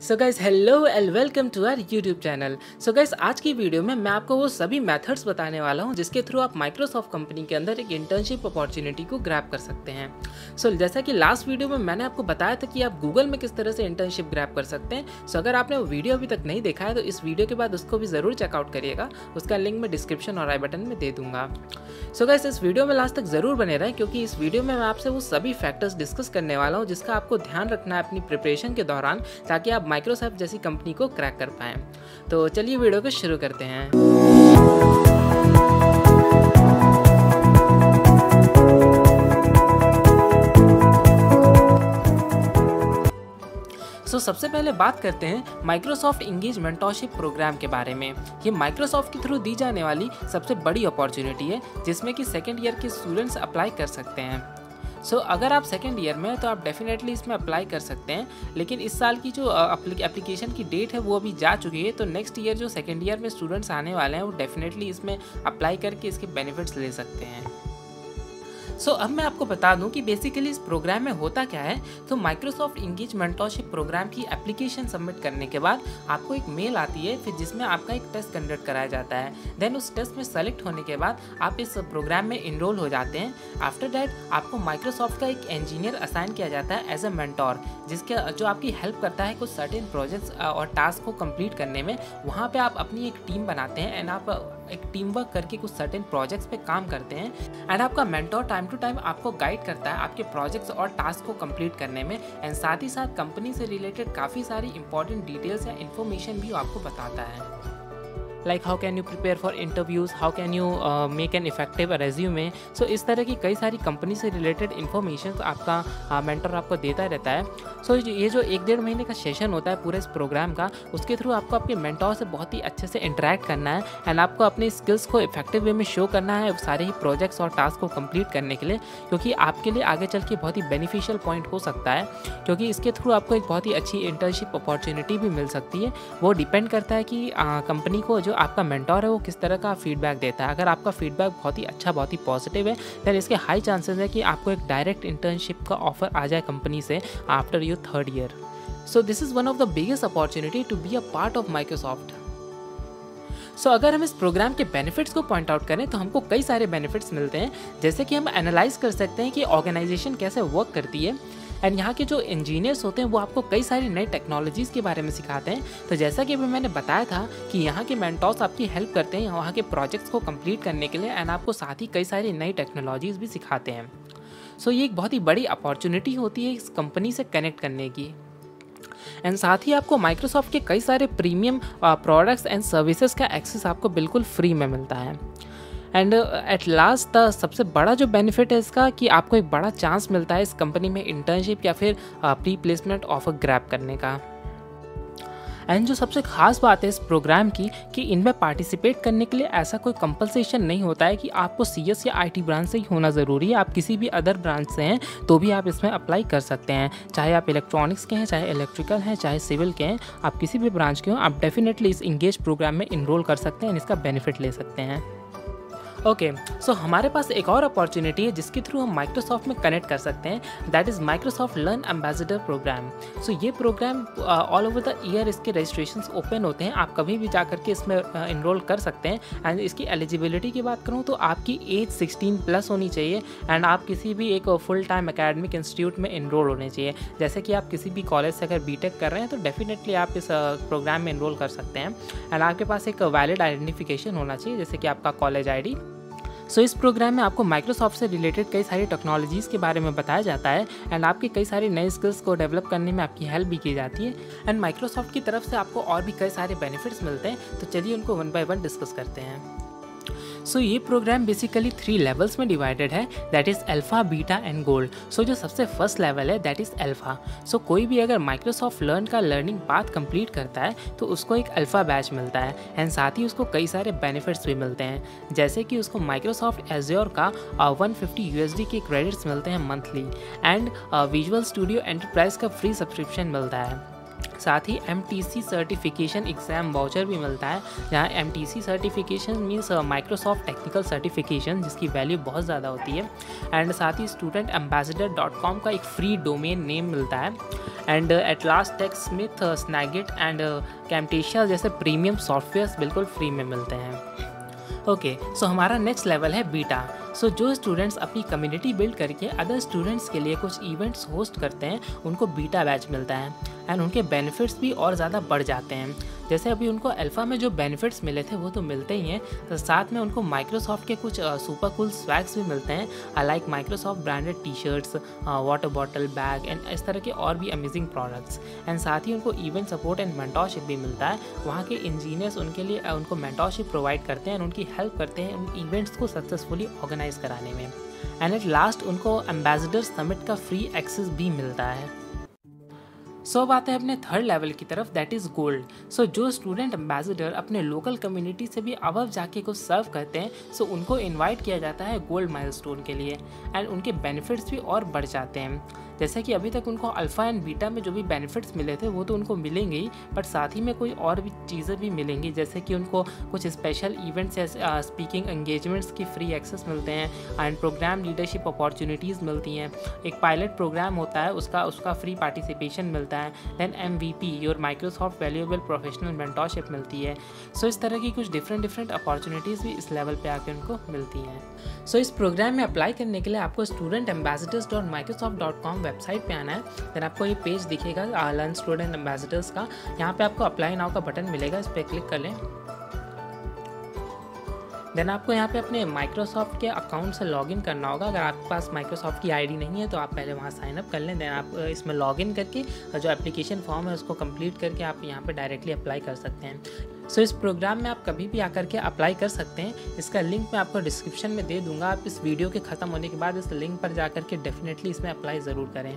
So guys hello and welcome to our YouTube channel so guys आज की video में मैं आपको वो सभी मेथड्स बताने वाला हूँ जिसके थ्रू आप माइक्रोसॉफ्ट कंपनी के अंदर एक इंटर्नशिप अपॉर्चुनिटी को ग्रैप कर सकते हैं। सो so, जैसा कि लास्ट वीडियो में मैंने आपको बताया था कि आप गूगल में किस तरह से इंटर्नशिप ग्रैप कर सकते हैं। सो so, अगर आपने वो वीडियो अभी तक नहीं देखा है तो इस वीडियो के बाद उसको भी ज़रूर चेकआउट करिएगा। उसका लिंक मैं डिस्क्रिप्शन और आई बटन में दे दूँगा। सो so, गाइस इस वीडियो में लास्ट तक ज़रूर बने रहें क्योंकि इस वीडियो में मैं आपसे वो सभी फैक्टर्स डिस्कस करने वाला हूँ जिसका आपको ध्यान रखना है अपनी प्रिपरेशन के दौरान ताकि आप माइक्रोसॉफ्ट जैसी कंपनी को क्रैक कर पाएँ। तो चलिए वीडियो को शुरू करते हैं। So, सबसे पहले बात करते हैं माइक्रोसॉफ्ट इंगेज मेंटोरशिप प्रोग्राम के बारे में। ये माइक्रोसॉफ्ट के थ्रू दी जाने वाली सबसे बड़ी अपॉर्चुनिटी है जिसमें कि सेकेंड ईयर के स्टूडेंट्स अप्लाई कर सकते हैं। सो so, अगर आप सेकेंड ईयर में हैं तो आप डेफिनेटली इसमें अप्लाई कर सकते हैं। लेकिन इस साल की जो एप्लीकेशन की डेट है वो अभी जा चुकी है। तो नेक्स्ट ईयर जो सेकेंड ईयर में स्टूडेंट्स आने वाले हैं वो डेफिनेटली इसमें अप्लाई करके इसके बेनिफिट्स ले सकते हैं। सो so, अब मैं आपको बता दूँ कि बेसिकली इस प्रोग्राम में होता क्या है? तो माइक्रोसॉफ्ट इंगेज मेंटोरशिप प्रोग्राम की एप्लीकेशन सबमिट करने के बाद आपको एक मेल आती है फिर जिसमें आपका एक टेस्ट कंडक्ट कराया जाता है। देन उस टेस्ट में सेलेक्ट होने के बाद आप इस प्रोग्राम में इनरोल हो जाते हैं। आफ्टर डैट आपको माइक्रोसॉफ्ट का एक इंजीनियर असाइन किया जाता है एज अ मेंटोर जिसके जो आपकी हेल्प करता है कुछ सर्टेन प्रोजेक्ट्स और टास्क को कंप्लीट करने में। वहाँ पर आप अपनी एक टीम बनाते हैं एंड आप एक टीम वर्क करके कुछ सर्टेन प्रोजेक्ट्स पे काम करते हैं एंड आपका मेंटोर टाइम टू टाइम आपको गाइड करता है आपके प्रोजेक्ट्स और टास्क को कंप्लीट करने में एंड साथ ही साथ कंपनी से रिलेटेड काफ़ी सारी इंपॉर्टेंट डिटेल्स या इन्फॉर्मेशन भी आपको बताता है। Like how can you prepare for interviews how can you make an effective resume so इस तरह की कई सारी कंपनी से रिलेटेड इन्फॉर्मेशन आपका मेंटर uh, आपको देता रहता है। सो so, ये जो एक डेढ़ महीने का सेशन होता है पूरे इस प्रोग्राम का उसके थ्रू आपको आपके मेंटोर से बहुत ही अच्छे से इंटरेक्ट करना है एंड आपको अपने स्किल्स को इफ़ेक्टिव वे में शो करना है सारे ही प्रोजेक्ट्स और टास्क को कंप्लीट करने के लिए क्योंकि आपके लिए आगे चल के बहुत ही बेनिफिशियल पॉइंट हो सकता है क्योंकि इसके थ्रू आपको एक बहुत ही अच्छी इंटर्नशिप अपॉर्चुनिटी भी मिल सकती है। वो डिपेंड करता है कि कंपनी uh, को जो आपका मेंटोर है वो किस तरह का फीडबैक देता है? अगर आपका फीडबैक बहुत ही अच्छा बहुत ही पॉजिटिव है देन इसके हाई चांसेस है कि आपको एक डायरेक्ट इंटर्नशिप का ऑफ़र आ जाए कंपनी से after your third year so this is one of the biggest opportunity to be a part of Microsoft so so, अगर हम इस प्रोग्राम के बेनिफिट्स को पॉइंट आउट करें तो हमको कई सारे बेनिफिट्स मिलते हैं। जैसे कि हम एनालाइज कर सकते हैं कि ऑर्गेनाइजेशन कैसे वर्क करती है। एंड यहाँ के जो इंजीनियर्स होते हैं वो आपको कई सारी नई टेक्नोलॉजीज़ के बारे में सिखाते हैं। तो जैसा कि अभी मैंने बताया था कि यहाँ के मेंटॉर्स आपकी हेल्प करते हैं वहाँ के प्रोजेक्ट्स को कंप्लीट करने के लिए एंड आपको साथ ही कई सारी नई टेक्नोलॉजीज़ भी सिखाते हैं। सो so, ये एक बहुत ही बड़ी अपॉर्चुनिटी होती है इस कंपनी से कनेक्ट करने की। एंड साथ ही आपको माइक्रोसॉफ्ट के कई सारे प्रीमियम प्रोडक्ट्स एंड सर्विसेज़ का एक्सेस आपको बिल्कुल फ्री में मिलता है। एंड एट लास्ट द सबसे बड़ा जो बेनिफिट है इसका कि आपको एक बड़ा चांस मिलता है इस कंपनी में इंटर्नशिप या फिर प्री प्लेसमेंट ऑफ़र ग्रैप करने का। एंड जो सबसे खास बात है इस प्रोग्राम की कि इनमें पार्टिसिपेट करने के लिए ऐसा कोई कंपलसेशन नहीं होता है कि आपको सी एस या आई टी ब्रांच से ही होना ज़रूरी है। आप किसी भी अदर ब्रांच से हैं तो भी आप इसमें अप्लाई कर सकते हैं। चाहे आप इलेक्ट्रॉनिक्स के हैं, चाहे इलेक्ट्रिकल हैं, चाहे सिविल के हैं, आप किसी भी ब्रांच के हों, आप डेफिनेटली इस इंगेज प्रोग्राम में इनरोल कर सकते हैं, इसका बेनिफिट ले सकते हैं। ओके सो हमारे पास एक और अपॉर्चुनिटी है जिसके थ्रू हम माइक्रोसॉफ्ट में कनेक्ट कर सकते हैं that is Microsoft learn ambassador program so ये program all over the year इसके रजिस्ट्रेशन ओपन होते हैं। आप कभी भी जा करके इसमें इनरोल uh, कर सकते हैं। एंड इसकी एलिजिबिलिटी की बात करूँ तो आपकी एज सिक्सटीन प्लस होनी चाहिए। एंड आप किसी भी एक फुल टाइम अकेडमिक इंस्टीट्यूट में इनरोल होने चाहिए। जैसे कि आप किसी भी कॉलेज से अगर बी कर रहे हैं तो डेफिनेटली आप इस प्रोग्राम uh, में इनरोल कर सकते हैं। एंड आपके पास एक वैलिड आइडेंटिफिकेशन होना चाहिए जैसे कि आपका कॉलेज आईडी सो इस प्रोग्राम में आपको माइक्रोसॉफ्ट से रिलेटेड कई सारी टेक्नोलॉजीज़ के बारे में बताया जाता है एंड आपके कई सारे नए स्किल्स को डेवलप करने में आपकी हेल्प भी की जाती है एंड माइक्रोसॉफ्ट की तरफ़ से आपको और भी कई सारे बेनिफिट्स मिलते हैं तो चलिए उनको वन बाय वन डिस्कस करते हैं। सो ये प्रोग्राम बेसिकली थ्री लेवल्स में डिवाइडेड है. That is alpha beta and gold so जो सबसे फ़र्स्ट लेवल है दैट इज़ अल्फ़ा सो कोई भी अगर माइक्रोसॉफ्ट लर्न का लर्निंग पाथ कंप्लीट करता है तो उसको एक अल्फ़ा बैच मिलता है. एंड साथ ही उसको कई सारे बेनिफिट्स भी मिलते हैं. जैसे कि उसको माइक्रोसॉफ्ट एज्योर का वन फिफ्टी यू के क्रेडिट्स मिलते हैं monthly and visual studio enterprise का फ्री सब्सक्रिप्शन मिलता है. साथ ही एमटीसी सर्टिफिकेशन एग्ज़ाम वाउचर भी मिलता है जहाँ M certification means Microsoft technical certification जिसकी वैल्यू बहुत ज़्यादा होती है। एंड साथ ही स्टूडेंट एम्बेसडर डॉट कॉम का एक फ्री डोमेन नेम मिलता है। And at last TechSmith Snagit and Camtasia जैसे प्रीमियम सॉफ्टवेयर बिल्कुल फ्री में मिलते हैं। ओके okay, सो so हमारा नेक्स्ट लेवल है बीटा सो जो स्टूडेंट्स अपनी कम्युनिटी बिल्ड करके अदर स्टूडेंट्स के लिए कुछ इवेंट्स होस्ट करते हैं, उनको बीटा बैच मिलता है। एंड उनके बेनिफिट्स भी और ज़्यादा बढ़ जाते हैं। जैसे अभी उनको अल्फ़ा में जो बेनिफिट्स मिले थे, वो तो मिलते ही हैं। तो साथ में उनको माइक्रोसॉफ्ट के कुछ सुपर कूल स्वैग्स भी मिलते हैं। Like Microsoft branded T shirts water bottle bag and इस तरह के और भी अमेजिंग प्रोडक्ट्स एंड साथ ही उनको इवेंट सपोर्ट एंड मेंटोरशिप भी मिलता है। वहाँ के इंजीनियर्स उनके लिए उनको मेंटोरशिप प्रोवाइड करते हैं उनकी हेल्प करते हैं। उन इवेंट्स को सक्सेसफुली ऑर्गेनाइज कराने में। एंड एट लास्ट उनको एम्बेसडर समिट का फ्री एक्सेस भी मिलता है। सो अब आते हैं अपने थर्ड लेवल की तरफ़ दैट इज़ गोल्ड सो जो स्टूडेंट एम्बेसडर अपने लोकल कम्युनिटी से भी अबव जाके कुछ सर्व करते हैं सो so उनको इनवाइट किया जाता है गोल्ड माइलस्टोन के लिए। एंड उनके बेनिफिट्स भी और बढ़ जाते हैं। जैसे कि अभी तक उनको अल्फ़ा एंड बीटा में जो भी बेनिफिट्स मिले थे वो तो उनको मिलेंगे ही बट साथ ही में कोई और भी चीज़ें भी मिलेंगी जैसे कि उनको कुछ स्पेशल इवेंट्स या स्पीकिंग एंगेजमेंट्स की फ्री एक्सेस मिलते हैं एंड प्रोग्राम लीडरशिप अपॉर्चुनिटीज़ मिलती हैं। एक पायलट प्रोग्राम होता है उसका उसका फ्री पार्टिसिपेशन मिलता है। Then M V P your Microsoft valuable professional mentorship मिलती है। सो so, इस तरह की कुछ डिफरेंट डिफरेंट अपॉर्चुनिटीज़ भी इस लेवल पे आके उनको मिलती हैं। सो so, इस प्रोग्राम में अप्लाई करने के लिए आपको student ambassadors dot Microsoft dot com website पे आना है देन आपको ये पेज दिखेगा लर्न स्टूडेंट एम्बेसडर्स का। यहाँ पे आपको अप्लाई नाउ का बटन मिलेगा, इस पर क्लिक कर लें। देन आपको यहाँ पे अपने माइक्रोसॉफ्ट के अकाउंट से लॉगिन करना होगा। अगर आपके पास माइक्रोसॉफ्ट की आईडी नहीं है तो आप पहले वहाँ साइन अप कर लें देन आप इसमें लॉगिन करके जो एप्लीकेशन फॉर्म है, उसको कंप्लीट करके आप यहाँ पे डायरेक्टली अप्लाई कर सकते हैं। सो इस प्रोग्राम में आप कभी भी आकर के अप्लाई कर सकते हैं। इसका लिंक मैं आपको डिस्क्रिप्शन में दे दूँगा। आप इस वीडियो के ख़त्म होने के बाद इस लिंक पर जा के डेफिनेटली इसमें अप्लाई ज़रूर करें।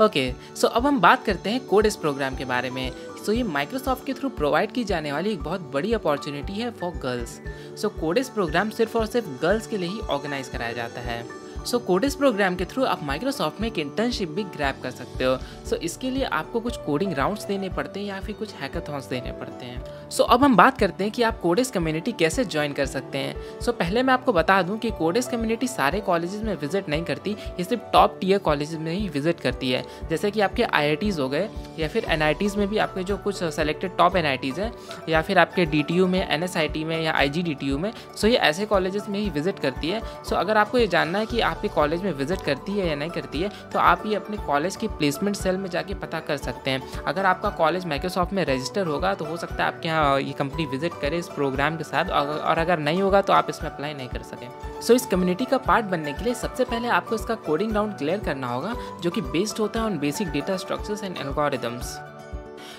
ओके सो अब हम बात करते हैं कोड इस प्रोग्राम के बारे में। सो so, ये माइक्रोसॉफ्ट के थ्रू प्रोवाइड की जाने वाली एक बहुत बड़ी अपॉर्चुनिटी है for girls so Codess program सिर्फ़ और सिर्फ़ गर्ल्स के लिए ही ऑर्गेनाइज कराया जाता है। सो कोडिस प्रोग्राम के थ्रू आप माइक्रोसॉफ्ट में एक इंटर्नशिप भी ग्रैप कर सकते हो। सो so, इसके लिए आपको कुछ कोडिंग राउंड्स देने पड़ते हैं या फिर कुछ हैकाथॉन्स देने पड़ते हैं। सो so, अब हम बात करते हैं कि आप कोडेस कम्युनिटी कैसे ज्वाइन कर सकते हैं। सो so, पहले मैं आपको बता दूँ कि कोडिस कम्युनिटी सारे कॉलेजेस में विज़िट नहीं करती ये सिर्फ़ टॉप टीयर कॉलेजेस में ही विज़िट करती है। जैसे कि आपके आई हो गए या फिर एन में भी आपके जो कुछ सेलेक्टेड टॉप एन हैं या फिर आपके डीटीयू में एनएसआईटी में या आई जी में सो ये ऐसे कॉलेजेस में ही विज़िट करती है। सो अगर आपको ये जानना है कि आपके कॉलेज में विज़िट करती है या नहीं करती है तो आप ये अपने कॉलेज की प्लेसमेंट सेल में जाके पता कर सकते हैं। अगर आपका कॉलेज माइक्रोसॉफ्ट में रजिस्टर होगा तो हो सकता है आपके यहाँ ये कंपनी विज़िट करे इस प्रोग्राम के साथ और अगर नहीं होगा तो आप इसमें अप्लाई नहीं कर सकें। सो so, इस कम्युनिटी का पार्ट बनने के लिए सबसे पहले आपको इसका कोडिंग राउंड क्लियर करना होगा जो कि बेस्ड होता है on basic data structures and algorithms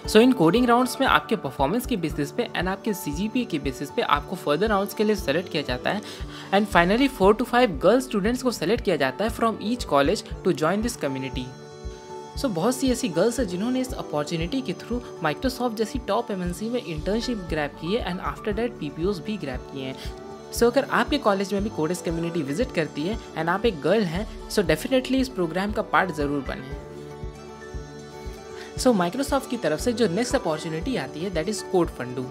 so in coding rounds में आपके परफॉर्मेंस के बेसिस पे एंड आपके सी के बेसिस पे आपको फर्दर राउंड्स के लिए सेलेक्ट किया जाता है। And finally four to five girls students को सेलेक्ट किया जाता है from each college to join this community so so, बहुत सी ऐसी गर्ल्स हैं जिन्होंने इस अपॉर्चुनिटी के थ्रू माइक्रोसॉफ्ट जैसी टॉप एमएनसी में इंटर्नशिप ग्रैप की है एंड आफ्टर डैट पी भी ग्रैप किए हैं। सो so, अगर आपके कॉलेज में भी कोडिस कम्युनिटी विज़िट करती है एंड आप एक गर्ल हैं सो डेफिनेटली इस प्रोग्राम का पार्ट ज़रूर बने। सो so, माइक्रोसॉफ्ट की तरफ़ से जो नेक्स्ट अपॉर्चुनिटी आती है that is code fun do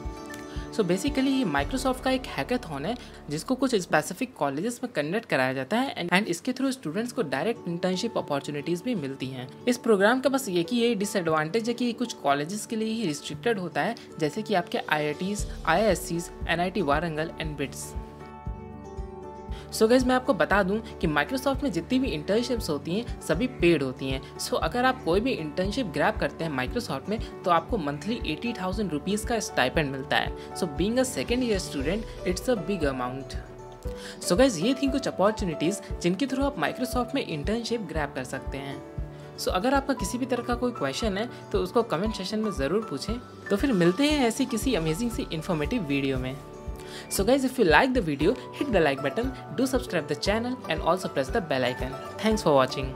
so basically ये माइक्रोसॉफ्ट का एक हैकेथॉन है, जिसको कुछ स्पेसिफिक कॉलेजेस में कंडक्ट कराया जाता है एंड इसके थ्रू स्टूडेंट्स को डायरेक्ट इंटर्नशिप अपॉर्चुनिटीज़ भी मिलती हैं। इस प्रोग्राम का बस ये कि ये डिसएडवांटेज है कि कुछ कॉलेजेस के लिए ही रिस्ट्रिक्टेड होता है, जैसे कि आपके I I Ts I S Cs N I T Warangal and BITS so so guys मैं आपको बता दूँ कि माइक्रोसॉफ्ट में जितनी भी इंटर्नशिप्स होती हैं सभी पेड होती हैं। सो so, अगर आप कोई भी इंटर्नशिप ग्रैप करते हैं माइक्रोसॉफ्ट में तो आपको मंथली एटी थाउज़ेंड रुपीज़ का स्टाइपेंड मिलता है। So being a second year student it's a big amount so guys ये थी कुछ अपॉर्चुनिटीज़ जिनके थ्रू आप माइक्रोसॉफ्ट में इंटर्नशिप ग्रैप कर सकते हैं। सो so, अगर आपका किसी भी तरह का कोई क्वेश्चन है तो उसको कमेंट सेशन में ज़रूर पूछें। तो फिर मिलते हैं ऐसी किसी अमेजिंग सी इन्फॉर्मेटिव वीडियो में। So guys, if you like the video, hit the like button, do subscribe the channel and also press the bell icon. Thanks for watching.